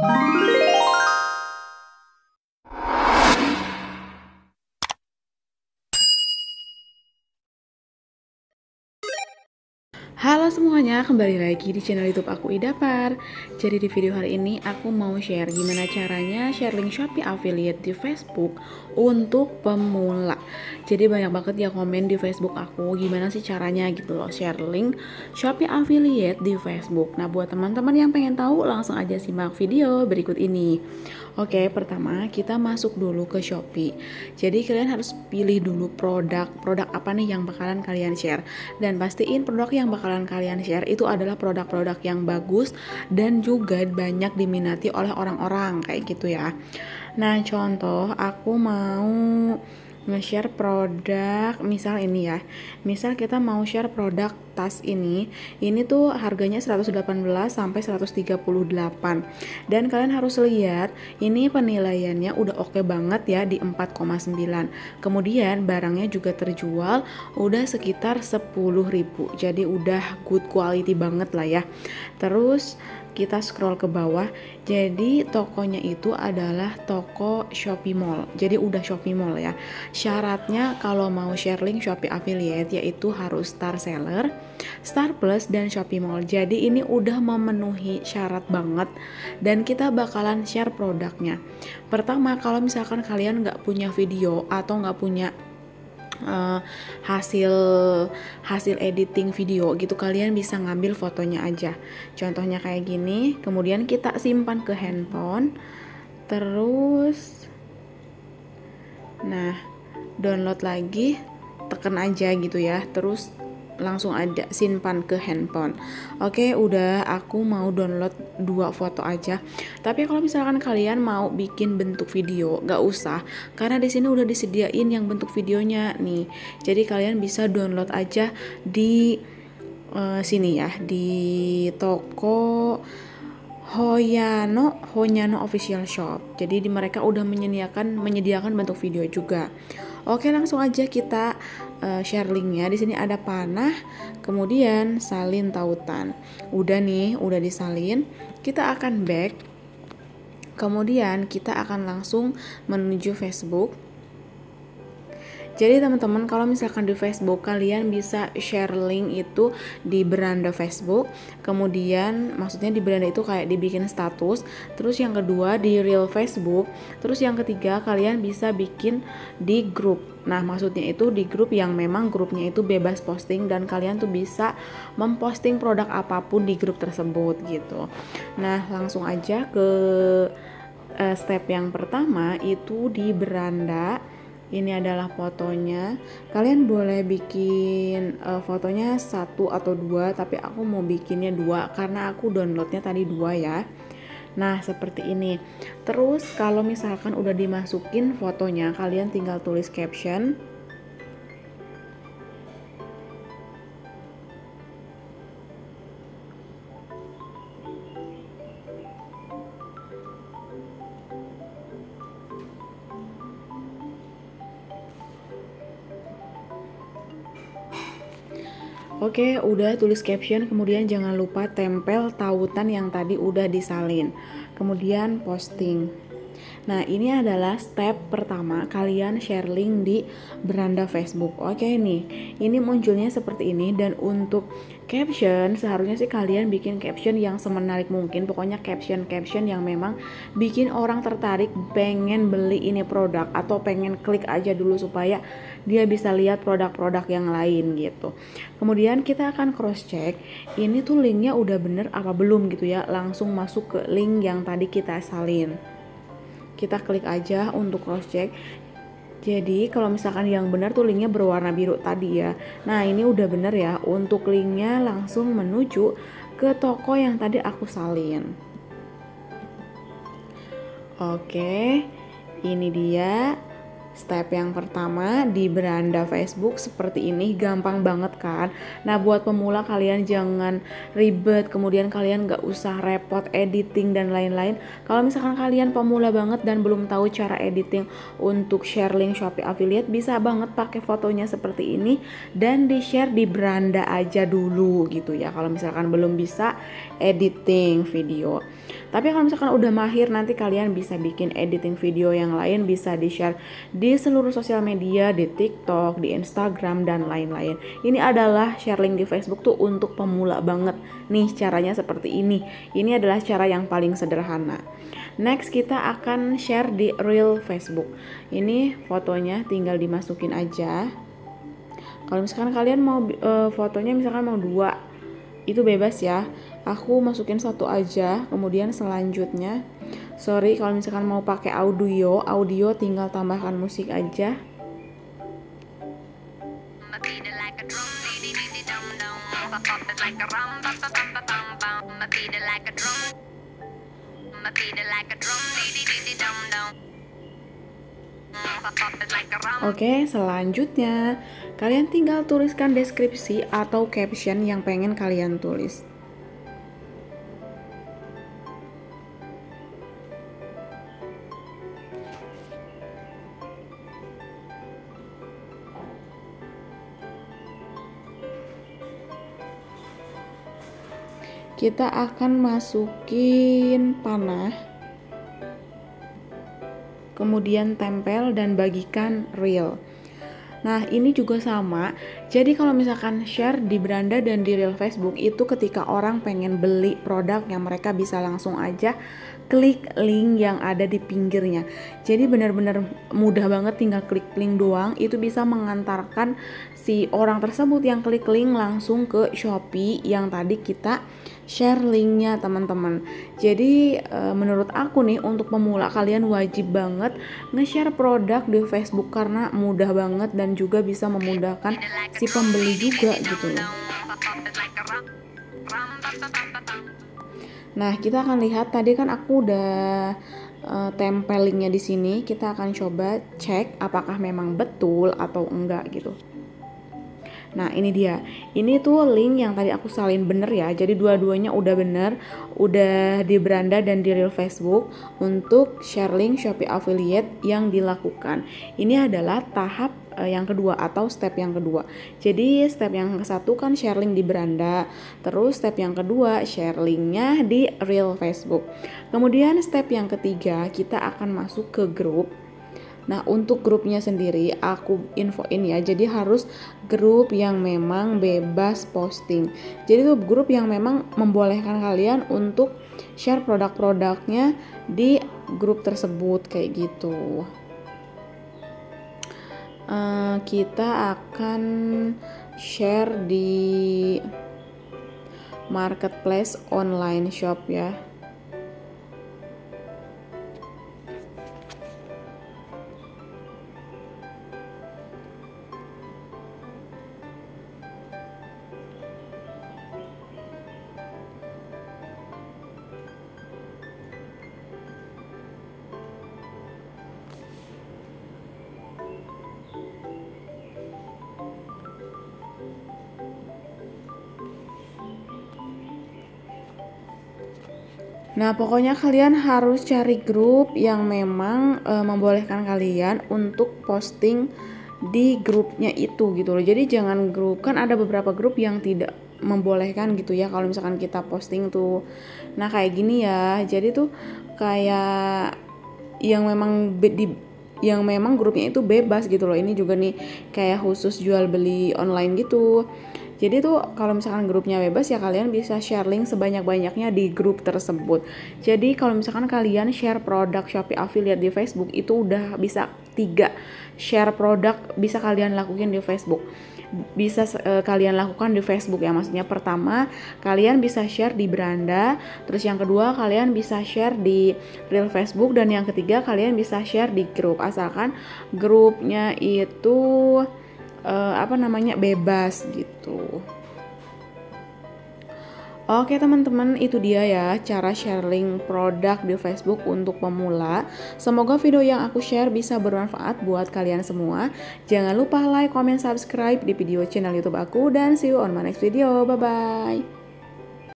Música Halo semuanya, kembali lagi di channel YouTube aku Idapar. Jadi di video hari ini aku mau share gimana caranya share link Shopee affiliate di Facebook untuk pemula. Jadi banyak banget ya komen di Facebook aku gimana sih caranya gitu loh share link Shopee affiliate di Facebook. Nah, buat teman-teman yang pengen tahu langsung aja simak video berikut ini. Oke, pertama kita masuk dulu ke Shopee. Jadi kalian harus pilih dulu produk, produk apa nih yang bakalan kalian share dan pastiin produk yang bakalan kalian share itu adalah produk-produk yang bagus dan juga banyak diminati oleh orang-orang kayak gitu ya. Nah, contoh aku mau nge-share produk misal ini ya. Misal kita mau share produk tas ini ini tuh harganya 118 sampai 138 dan kalian harus lihat ini penilaiannya udah oke okay banget ya di 4,9 kemudian barangnya juga terjual udah sekitar 10.000 jadi udah good quality banget lah ya. Terus kita scroll ke bawah. Jadi tokonya itu adalah toko Shopee Mall. Jadi udah Shopee Mall ya. Syaratnya kalau mau share link Shopee affiliate yaitu harus star seller Star Plus dan Shopee Mall. Jadi ini udah memenuhi syarat banget dan kita bakalan share produknya. Pertama kalau misalkan kalian nggak punya video atau nggak punya uh, hasil hasil editing video gitu kalian bisa ngambil fotonya aja. Contohnya kayak gini kemudian kita simpan ke handphone terus nah download lagi tekan aja gitu ya terus langsung ada simpan ke handphone oke udah aku mau download dua foto aja tapi kalau misalkan kalian mau bikin bentuk video gak usah karena di sini udah disediain yang bentuk videonya nih jadi kalian bisa download aja di uh, sini ya di toko Hoyano Hoyano Official Shop. Jadi di mereka udah menyediakan menyediakan bentuk video juga. Oke, langsung aja kita uh, share linknya. Di sini ada panah, kemudian salin tautan. Udah nih, udah disalin. Kita akan back. Kemudian kita akan langsung menuju Facebook jadi teman-teman kalau misalkan di Facebook kalian bisa share link itu di beranda Facebook. Kemudian maksudnya di beranda itu kayak dibikin status. Terus yang kedua di real Facebook. Terus yang ketiga kalian bisa bikin di grup. Nah, maksudnya itu di grup yang memang grupnya itu bebas posting dan kalian tuh bisa memposting produk apa pun di grup tersebut gitu. Nah, langsung aja ke uh, step yang pertama itu di beranda ini adalah fotonya. Kalian boleh bikin uh, fotonya satu atau dua tapi aku mau bikinnya dua karena aku downloadnya tadi dua ya. Nah, seperti ini. Terus kalau misalkan udah dimasukin fotonya, kalian tinggal tulis caption Oke, udah tulis caption, kemudian jangan lupa tempel tautan yang tadi udah disalin. Kemudian posting. Nah, ini adalah step pertama kalian share link di beranda Facebook. Oke nih, ini munculnya seperti ini dan untuk caption seharusnya sih kalian bikin caption yang semenarik mungkin. Pokoknya caption-caption yang memang bikin orang tertarik pengen beli ini produk atau pengen klik aja dulu supaya dia bisa lihat produk-produk yang lain gitu. Kemudian kita akan cross check ini tuh linknya udah bener apa belum gitu ya. Langsung masuk ke link yang tadi kita salin kita klik aja untuk cross check jadi kalau misalkan yang benar tuh linknya berwarna biru tadi ya. Nah ini udah bener ya. Untuk linknya langsung menuju ke toko yang tadi aku salin. Oke ini dia Step yang pertama di beranda Facebook seperti ini gampang banget kan. Nah buat pemula kalian jangan ribet, kemudian kalian gak usah repot editing dan lain-lain. Kalau misalkan kalian pemula banget dan belum tahu cara editing untuk share link Shopee affiliate bisa banget pakai fotonya seperti ini dan di share di beranda aja dulu gitu ya. Kalau misalkan belum bisa editing video. Tapi kalau misalkan udah mahir nanti kalian bisa bikin editing video yang lain bisa di share di seluruh sosial media, di TikTok, di Instagram dan lain-lain. Ini adalah share link di Facebook tuh untuk pemula banget. Nih caranya seperti ini. Ini adalah cara yang paling sederhana. Next kita akan share di real Facebook. Ini fotonya tinggal dimasukin aja. Kalau misalkan kalian mau e, fotonya misalkan mau dua, itu bebas ya aku masukin satu aja kemudian selanjutnya sorry kalau misalkan mau pakai audio audio tinggal tambahkan musik aja Oke, selanjutnya kalian tinggal tuliskan deskripsi atau caption yang pengen kalian tulis. Kita akan masukin panah kemudian tempel dan bagikan real Nah, ini juga sama. Jadi kalau misalkan share di beranda dan di real Facebook itu ketika orang pengen beli produk yang mereka bisa langsung aja klik link yang ada di pinggirnya. Jadi benar-benar mudah banget tinggal klik link doang itu bisa mengantarkan si orang tersebut yang klik link langsung ke Shopee yang tadi kita share linknya teman-teman jadi e, menurut aku nih untuk pemula kalian wajib banget nge-share produk di Facebook karena mudah banget dan juga bisa memudahkan si pembeli juga gitu loh Nah, kita akan lihat tadi kan aku udah uh, tempel linknya di sini. Kita akan coba cek apakah memang betul atau enggak gitu. Nah ini dia, ini tuh link yang tadi aku salin bener ya. Jadi dua-duanya udah bener, udah di beranda dan di real Facebook untuk share link Shopee affiliate yang dilakukan. Ini adalah tahap uh, yang kedua atau step yang kedua. Jadi step yang ke satu kan share link di beranda, terus step yang kedua share linknya di real Facebook. Kemudian step yang ketiga kita akan masuk ke grup Nah, untuk grupnya sendiri aku infoin ya. Jadi harus grup yang memang bebas posting. Jadi itu grup yang memang membolehkan kalian untuk share produk-produknya di grup tersebut kayak gitu. Uh, kita akan share di marketplace online shop ya. Nah, pokoknya kalian harus cari grup yang memang e, membolehkan kalian untuk posting di grupnya itu gitu loh. Jadi jangan grup kan ada beberapa grup yang tidak membolehkan gitu ya kalau misalkan kita posting tuh. Nah, kayak gini ya. Jadi tuh kayak yang memang di yang memang grupnya itu bebas gitu loh. Ini juga nih kayak khusus jual beli online gitu. Jadi tuh kalau misalkan grupnya bebas ya kalian bisa share link sebanyak-banyaknya di grup tersebut. Jadi kalau misalkan kalian share produk Shopee affiliate di Facebook itu udah bisa tiga share produk bisa kalian lakukan di Facebook. Bisa uh, kalian lakukan di Facebook ya. Maksudnya pertama kalian bisa share di beranda terus yang kedua kalian bisa share di real Facebook dan yang ketiga kalian bisa share di grup. Asalkan grupnya itu uh, apa namanya bebas gitu. Oke teman-teman, itu dia ya cara sharing produk di Facebook untuk pemula. Semoga video yang aku share bisa bermanfaat buat kalian semua. Jangan lupa like, comment, subscribe di video channel YouTube aku dan see you on my next video. Bye bye.